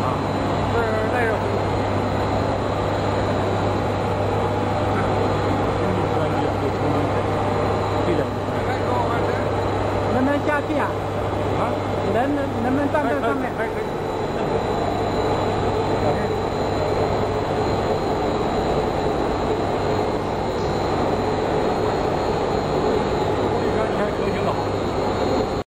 惨了，这是累。兄弟，专业会充分配，对。的。能不能下去啊？啊？能能能不能站在？